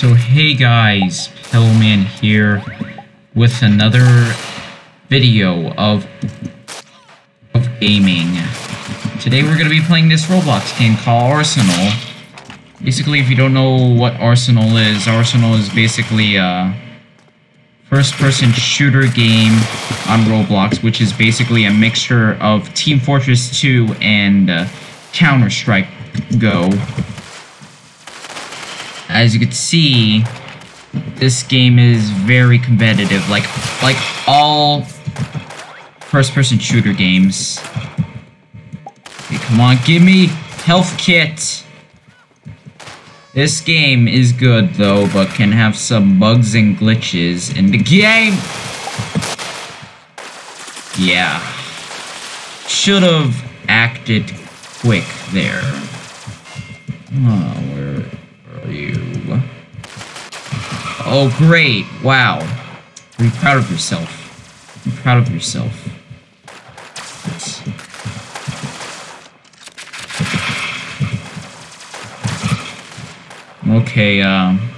So hey guys, Pillowman here with another video of of gaming. Today we're gonna be playing this Roblox game called Arsenal. Basically, if you don't know what Arsenal is, Arsenal is basically a first-person shooter game on Roblox, which is basically a mixture of Team Fortress 2 and uh, Counter-Strike Go. As you can see, this game is very competitive, like like all first-person shooter games. Okay, come on, give me health kit. This game is good though, but can have some bugs and glitches in the game. Yeah. Should have acted quick there. Oh, where are you? Oh, great. Wow. Be proud of yourself. Be proud of yourself. Okay, um...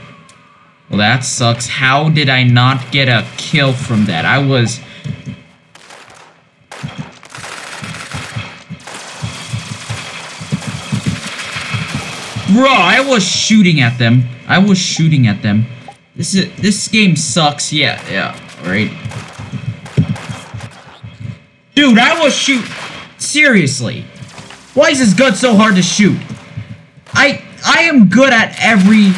Well, that sucks. How did I not get a kill from that? I was... Bro, I was shooting at them. I was shooting at them. This is this game sucks. Yeah, yeah, right. Dude, I will shoot. Seriously, why is this gun so hard to shoot? I I am good at every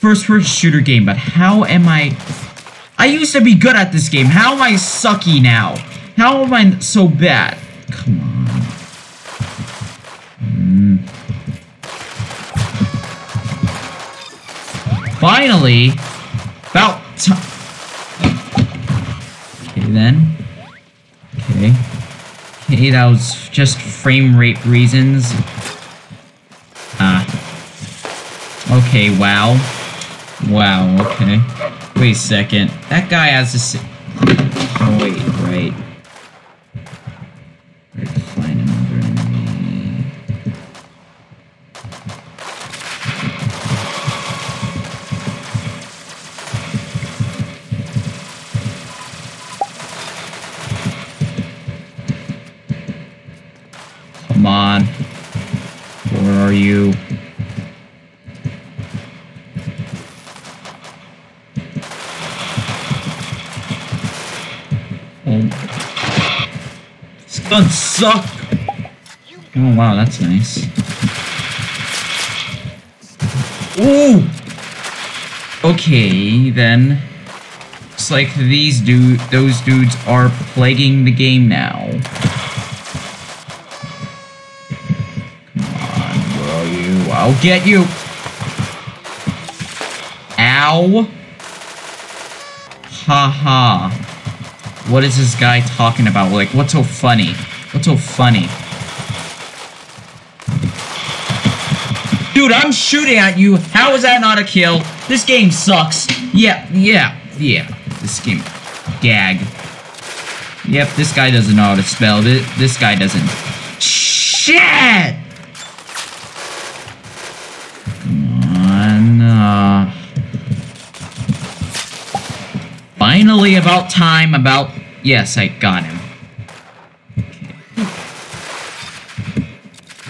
first-person shooter game, but how am I? I used to be good at this game. How am I sucky now? How am I so bad? Come on. Finally! About. Okay, then. Okay. Okay, that was just frame rate reasons. Ah. Okay, wow. Wow, okay. Wait a second. That guy has this. Oh, wait, right. Suck! Oh wow, that's nice. Ooh! Okay, then. Looks like these dude, those dudes are plaguing the game now. Come on, where are you? I'll get you! Ow! Ha ha. What is this guy talking about? Like, what's so funny? What's so funny? Dude, I'm shooting at you. How is that not a kill? This game sucks. Yeah, yeah, yeah. This game. Gag. Yep, this guy doesn't know how to spell. This, this guy doesn't. Shit! Come on. Uh... Finally, about time, about... Yes, I got him.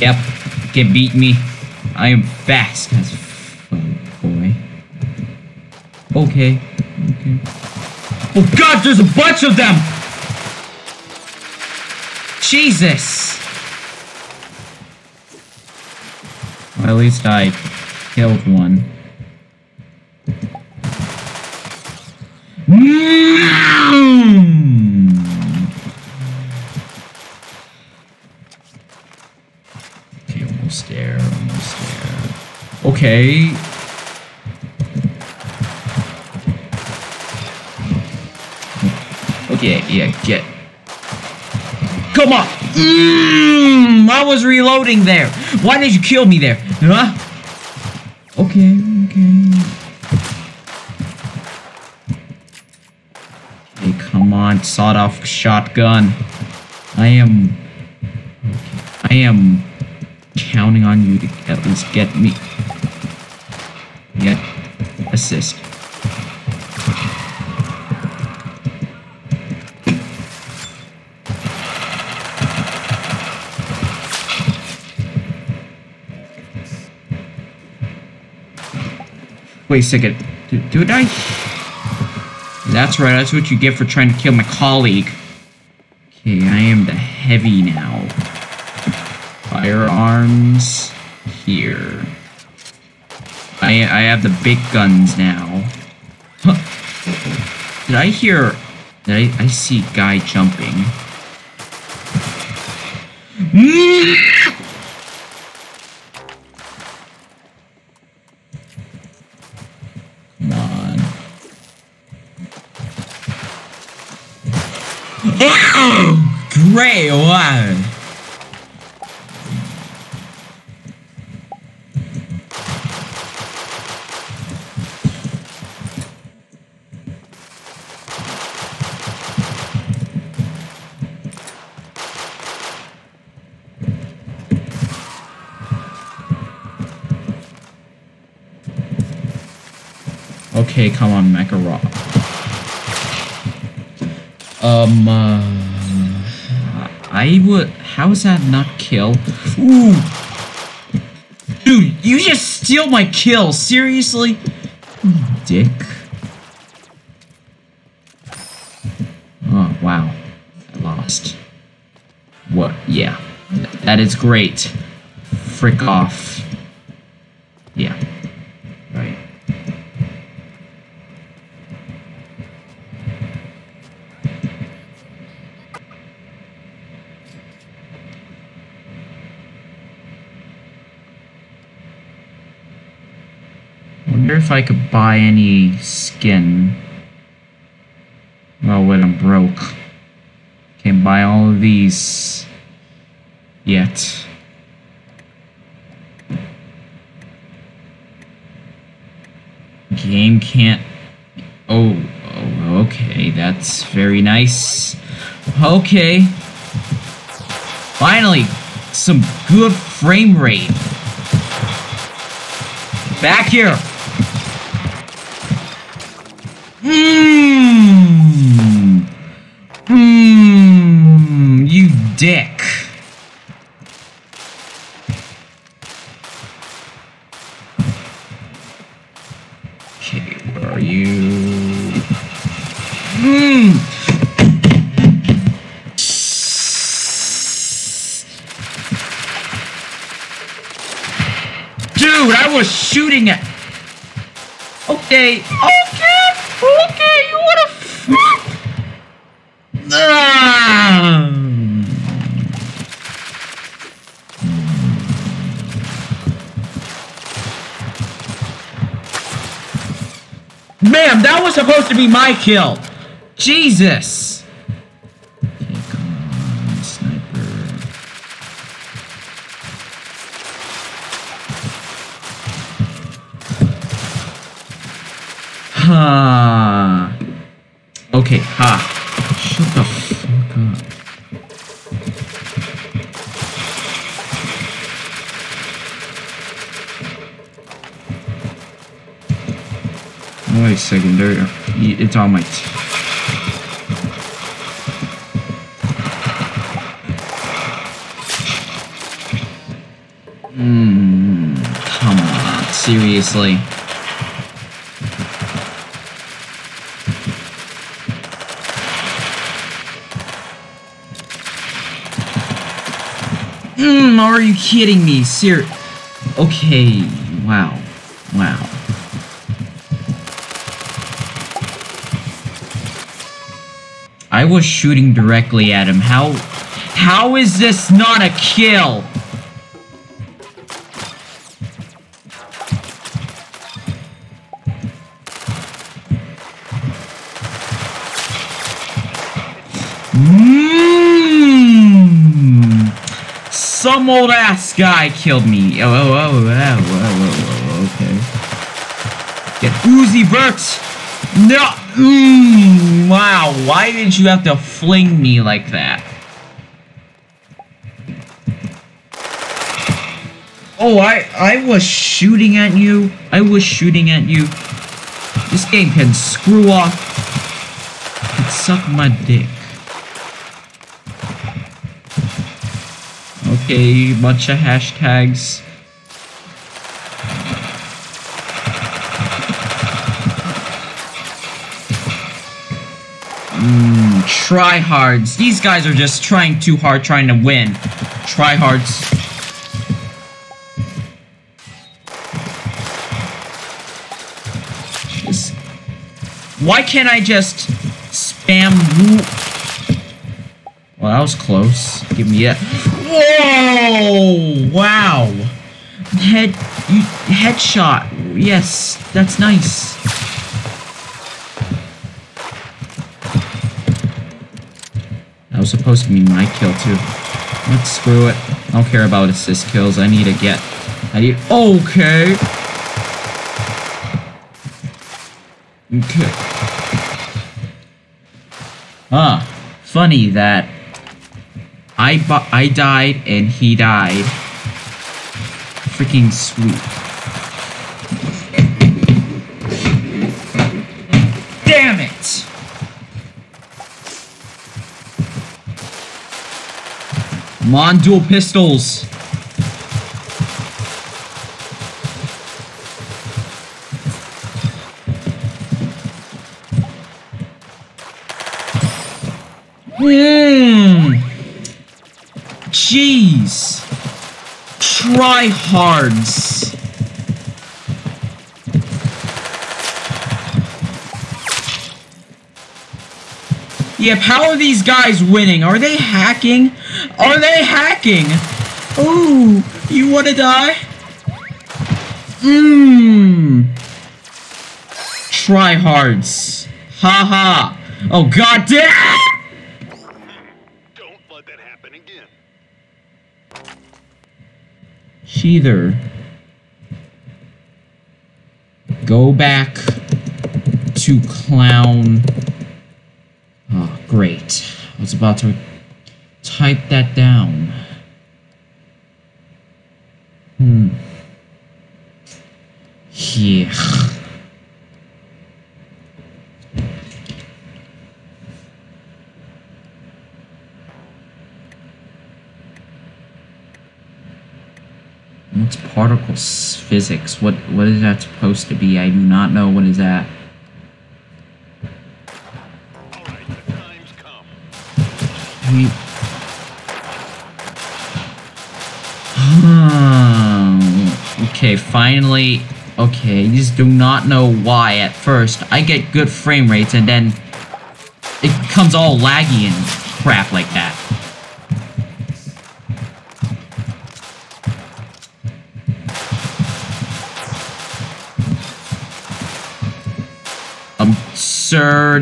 Yep, can beat me. I am fast as fuck, boy. Okay, okay. Oh god, there's a bunch of them! Jesus! Well, at least I killed one. Okay. Okay, yeah, get. Come on! Mm, I was reloading there. Why did you kill me there? Huh? Okay, okay. Hey, come on, sawed-off shotgun. I am... I am counting on you to at least get me. Assist. Wait a second. Did, did I? That's right, that's what you get for trying to kill my colleague. Okay, I am the heavy now. Firearms here. I I have the big guns now. Did I hear did I I see guy jumping? Come on. Great one. Okay, come on, Rock. Um, uh, I would. How is that not kill? Ooh, dude, you just steal my kill. Seriously, dick. Oh wow, I lost. What? Yeah, that is great. Frick off. Yeah. Right. Wonder if I could buy any skin. Oh, well, when I'm broke. Can't buy all of these yet. Game can't. Oh, oh, okay, that's very nice. Okay. Finally, some good frame rate. Back here. Mmm. Mmm. You dick. Okay, where are you? Mmm. Dude, I was shooting at. Okay, okay, Ma'am, that was supposed to be my kill. Jesus. Ha. Okay, ha. Shut the fuck up. Wait a second, there. It's on my. Hmm. Come on, seriously. Hmm, are you kidding me? Ser- Okay, wow. Wow. Was shooting directly at him. How how is this not a kill? Mmm. Some old ass guy killed me. Oh, oh, oh, oh, oh, oh, oh, oh okay. Get Uzi Vert. No. Mmm. Wow. Why did you have to fling me like that? Oh, I I was shooting at you. I was shooting at you. This game can screw off. Can suck my dick. Okay, bunch of hashtags. Mm, tryhards. These guys are just trying too hard, trying to win. Tryhards. Why can't I just spam? Well, that was close. Give me a. Whoa! Wow. Head, headshot. Yes, that's nice. Was supposed to be my kill too. Let's screw it. I don't care about assist kills. I need to get. I need. Okay. Okay. Ah, funny that I I died and he died. Freaking sweet. I'm on dual pistols. Mmm. Jeez. Try Yep, how are these guys winning? Are they hacking? Are they hacking? Ooh, you wanna die? Mmm. Try hards. Ha ha. Oh god damn! Don't let that happen again. Sheether. Go back to clown. Oh, great. I was about to type that down. Hmm. Yeah. What's particle physics? What what is that supposed to be? I do not know what is that. We... Hmm. okay, finally. Okay, I just do not know why at first. I get good frame rates and then it becomes all laggy and crap like that. Sir,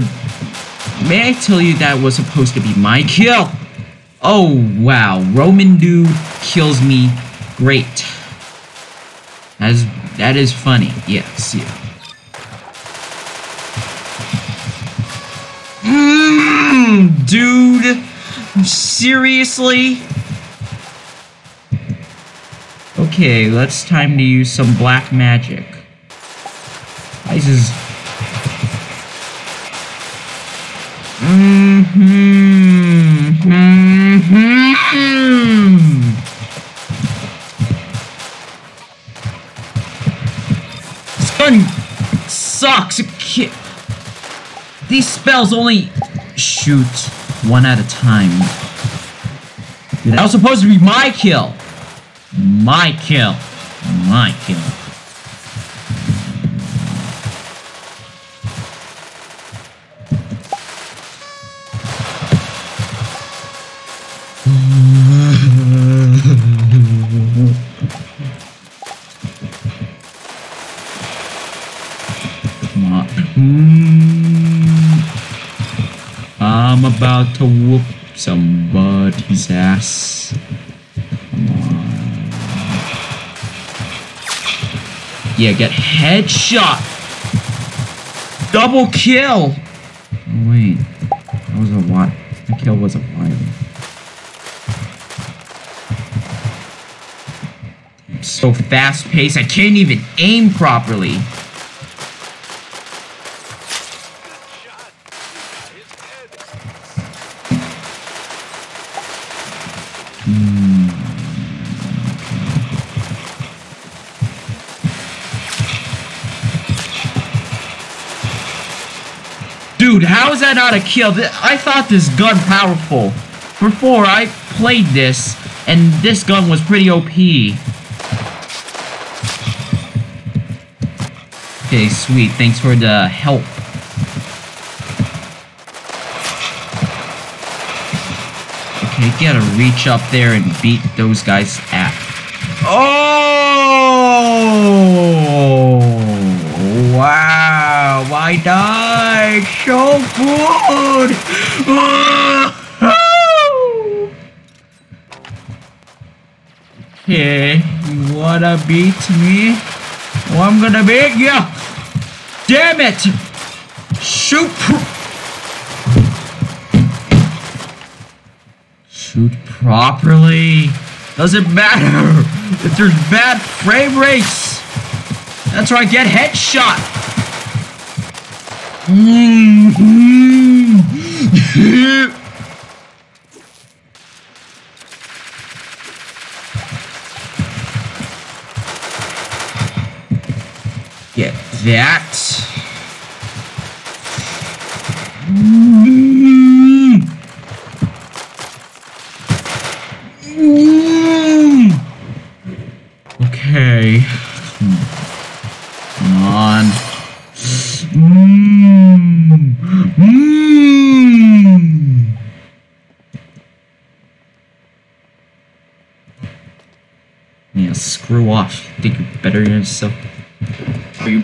may I tell you that was supposed to be my kill? Oh, wow. Roman dude kills me. Great. That is, that is funny. Yes, yeah. Mmm, dude. Seriously? Okay, let's time to use some black magic. This is Mm-hmm. Mm-hmm. This gun sucks. These spells only shoot one at a time. That was supposed to be my kill. My kill. My kill. Somebody's ass. Yeah, get headshot. Double kill. Oh, wait. That was a lot. The kill was a while. So fast paced, I can't even aim properly. That a kill? I thought this gun powerful. Before, I played this, and this gun was pretty OP. Okay, sweet. Thanks for the help. Okay, gotta reach up there and beat those guys at. Oh! I died so good! Okay, you wanna beat me? Well, I'm gonna beat you! Damn it! Shoot! Shoot properly. Doesn't matter if there's bad frame rates. That's right, get headshot. Get that. Mm. Mm. Okay. Come on. Mm. Mm. Yeah, screw off. Think you're better than yourself. Are you?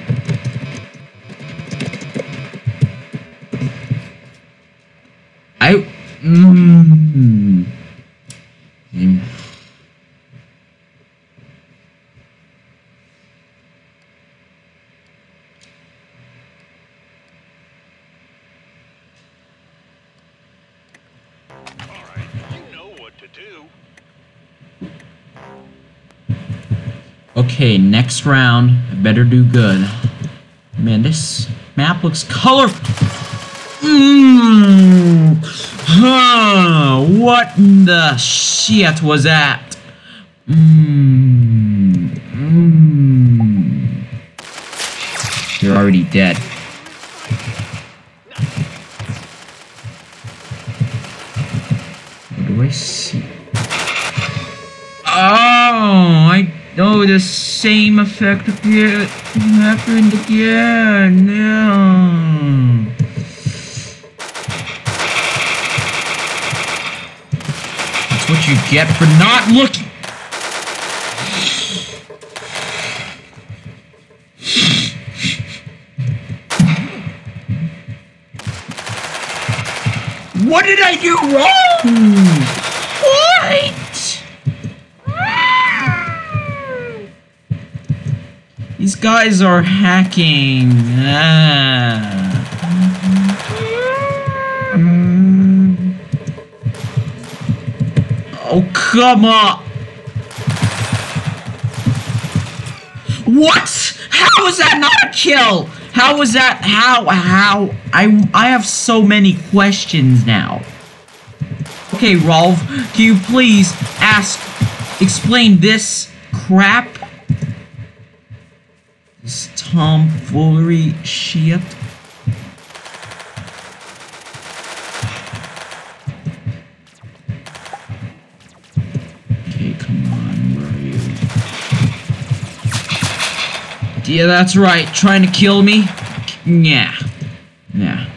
Okay, next round. I better do good. Man, this map looks colorful. Mmm. Huh. What the shit was that? Mmm. Mmm. You're already dead. What do I see? Oh, Know the same effect again happened again. Yeah. That's what you get for not looking. What did I do wrong? Guys are hacking. Ah. Oh, come on. What? How was that not a kill? How was that? How? How? I, I have so many questions now. Okay, Rolf, can you please ask, explain this crap? This tomfoolery shit. Come on, where are you? Yeah, that's right. Trying to kill me? Yeah. Yep.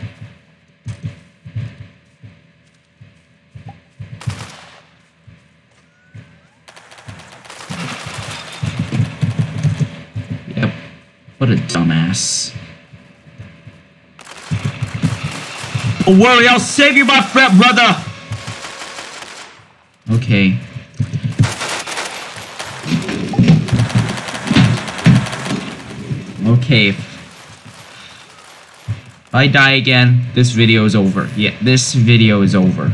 What a dumbass. Oh, Don't worry, I'll save you, my fat brother! Okay. Okay. If I die again, this video is over. Yeah, this video is over.